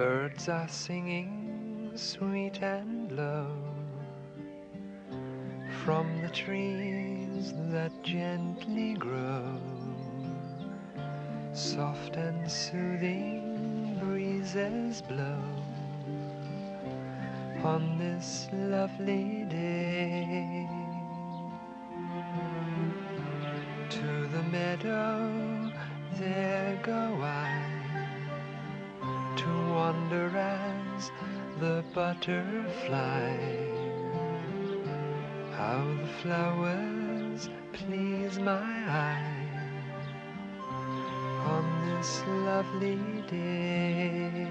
Birds are singing sweet and low from the trees that gently grow. Soft and soothing breezes blow on this lovely day. To the meadow, there go I to wander as the butterfly. How the flowers please my eye on this lovely day.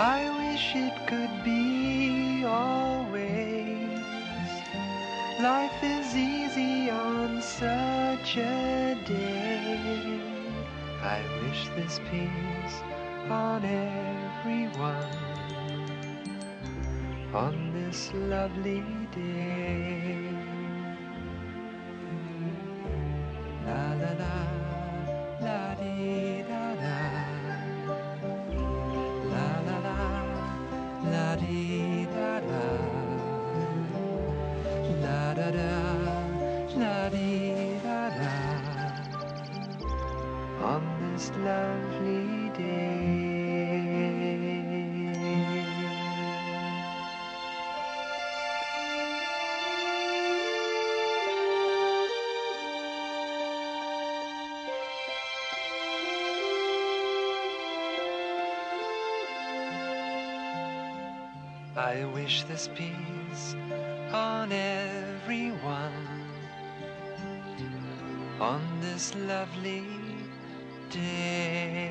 I wish it could be always. Life is easy on such a day. I wish this peace on everyone on this lovely day. La la la, la dee da da. La la la, la dee da da. La da da, la dee da da. On this lovely day. I wish this peace on everyone on this lovely day.